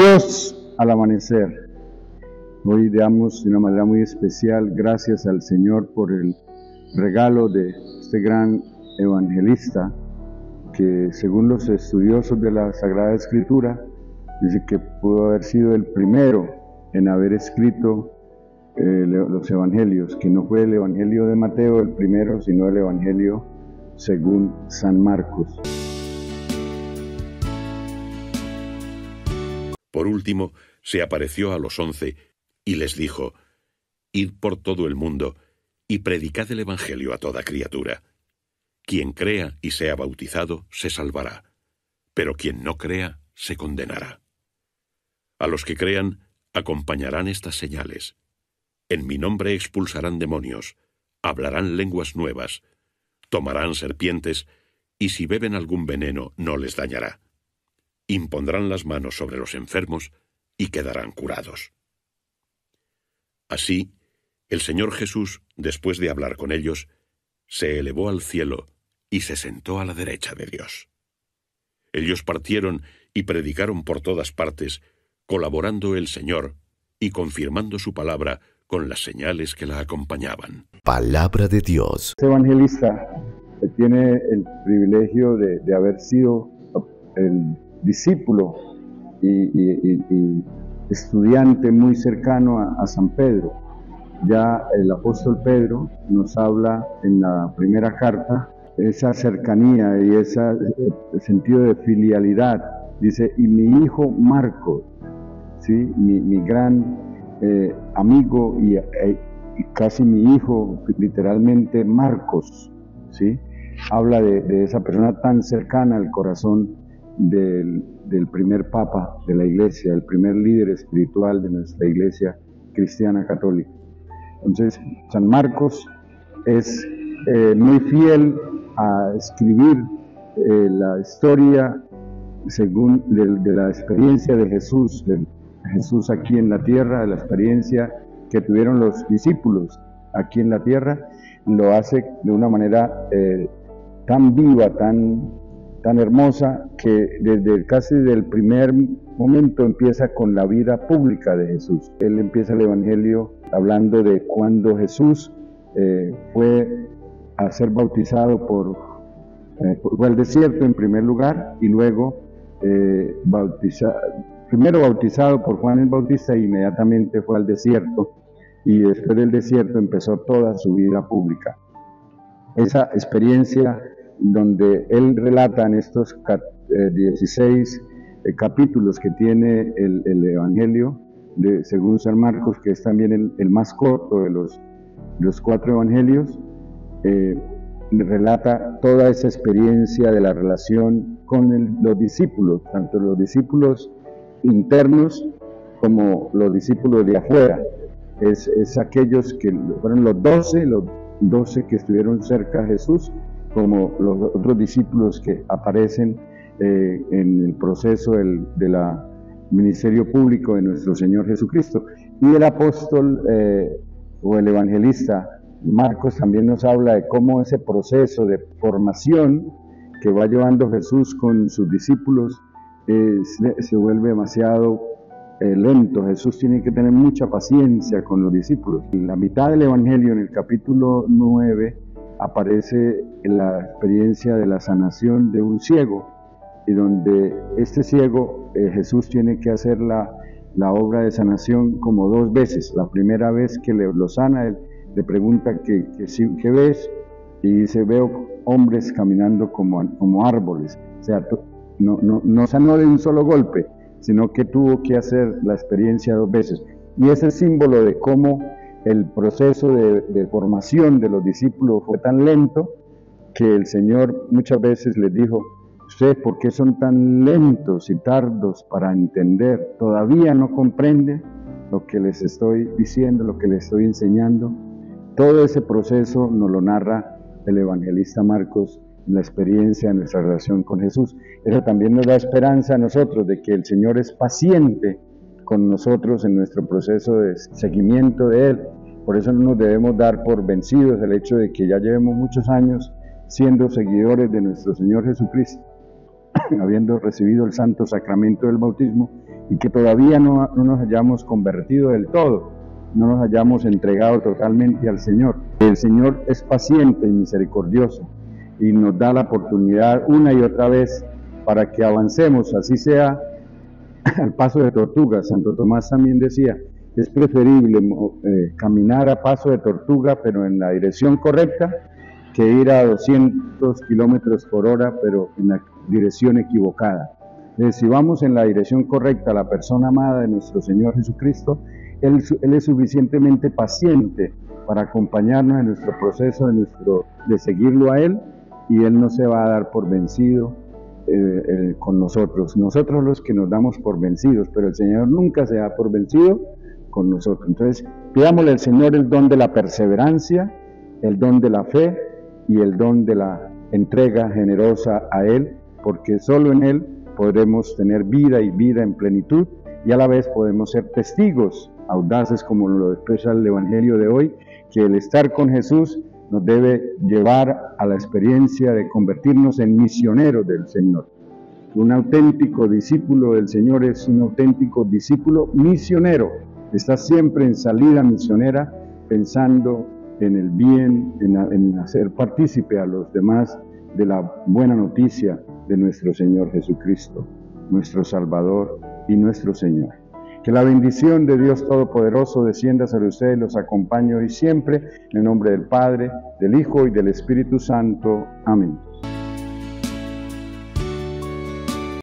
Dios al amanecer. Hoy damos de una manera muy especial gracias al Señor por el regalo de este gran evangelista que según los estudiosos de la Sagrada Escritura dice que pudo haber sido el primero en haber escrito eh, los evangelios, que no fue el evangelio de Mateo el primero, sino el evangelio según San Marcos. Por último, se apareció a los once y les dijo, Id por todo el mundo y predicad el Evangelio a toda criatura. Quien crea y sea bautizado se salvará, pero quien no crea se condenará. A los que crean acompañarán estas señales. En mi nombre expulsarán demonios, hablarán lenguas nuevas, tomarán serpientes, y si beben algún veneno no les dañará impondrán las manos sobre los enfermos y quedarán curados. Así, el Señor Jesús, después de hablar con ellos, se elevó al cielo y se sentó a la derecha de Dios. Ellos partieron y predicaron por todas partes, colaborando el Señor y confirmando su palabra con las señales que la acompañaban. Palabra de Dios. Este evangelista tiene el privilegio de, de haber sido el discípulo y, estudiante muy cercano a, San Pedro. Ya el apóstol Pedro nos habla en la primera carta esa cercanía y ese sentido de filialidad. Dice, y mi hijo Marco, ¿sí? mi, gran eh, amigo y, e, y, casi mi hijo, literalmente Marcos, ¿sí? habla de, de, esa persona tan cercana al corazón del, primer papa de la iglesia, el primer líder espiritual de nuestra iglesia cristiana católica. Entonces, San Marcos es eh, muy fiel a escribir eh, la historia según de, la experiencia de Jesús, de Jesús aquí en la tierra, de la experiencia que tuvieron los discípulos aquí en la tierra, lo hace de una manera eh, tan viva, tan tan hermosa que desde casi del primer momento empieza con la vida pública de Jesús. Él empieza el Evangelio hablando de cuando Jesús eh, fue a ser bautizado por, eh, fue al desierto en primer lugar y luego eh, primero bautizado por Juan el Bautista e inmediatamente fue al desierto y después del desierto empezó toda su vida pública. Esa experiencia donde él relata en estos 16 eh, eh, capítulos que tiene el, Evangelio, de, según San Marcos, que es también el, más corto de los, los cuatro Evangelios, eh, relata toda esa experiencia de la relación con los discípulos, tanto los discípulos internos como los discípulos de afuera. Es, es aquellos que fueron los doce, los doce que estuvieron cerca de Jesús, como los otros discípulos que aparecen eh, en el proceso del de ministerio público de nuestro Señor Jesucristo. Y el apóstol eh, o el evangelista Marcos también nos habla de cómo ese proceso de formación que va llevando Jesús con sus discípulos se vuelve demasiado eh, lento. Jesús tiene que tener mucha paciencia con los discípulos. En la mitad del Evangelio, en el capítulo 9, aparece la experiencia de la sanación de un ciego y donde este ciego eh, Jesús tiene que hacer la, la, obra de sanación como dos veces. La primera vez que le, lo sana, él le pregunta qué que, ves y dice veo hombres caminando como, como árboles. O sea, no, no, no sanó de un solo golpe, sino que tuvo que hacer la experiencia dos veces. Y ese símbolo de cómo el proceso de, formación de los discípulos fue tan lento que el Señor muchas veces les dijo, ustedes por qué son tan lentos y tardos para entender, todavía no comprenden lo que les estoy diciendo, lo que les estoy enseñando. Todo ese proceso nos lo narra el evangelista Marcos en la experiencia de nuestra relación con Jesús. Eso también nos da esperanza a nosotros de que el Señor es paciente con nosotros en nuestro proceso de seguimiento de Él. Por eso no nos debemos dar por vencidos el hecho de que ya llevemos muchos años siendo seguidores de nuestro Señor Jesucristo, habiendo recibido el santo sacramento del bautismo y que todavía no, no nos hayamos convertido del todo, no nos hayamos entregado totalmente al Señor. El Señor es paciente y misericordioso y nos da la oportunidad una y otra vez para que avancemos, así sea al paso de tortuga. Santo Tomás también decía, es preferible eh, caminar a paso de tortuga, pero en la dirección correcta, que ir a 200 kilómetros por hora, pero en la dirección equivocada. si vamos en la dirección correcta, la persona amada de nuestro Señor Jesucristo, él, él, es suficientemente paciente para acompañarnos en nuestro proceso de, nuestro, de seguirlo a Él y Él no se va a dar por vencido eh, con nosotros. Nosotros los que nos damos por vencidos, pero el Señor nunca se da por vencido con nosotros. Entonces, pidámosle al Señor el don de la perseverancia, el don de la fe y el don de la entrega generosa a Él, porque solo en Él podremos tener vida y vida en plenitud y a la vez podemos ser testigos audaces como lo expresa el Evangelio de hoy, que el estar con Jesús nos debe llevar a la experiencia de convertirnos en misioneros del Señor. Un auténtico discípulo del Señor es un auténtico discípulo misionero. Está siempre en salida misionera pensando en el bien, en, hacer partícipe a los demás de la buena noticia de nuestro Señor Jesucristo, nuestro Salvador y nuestro Señor. Que la bendición de Dios Todopoderoso descienda sobre ustedes, los acompañe hoy siempre, en el nombre del Padre, del Hijo y del Espíritu Santo. Amén.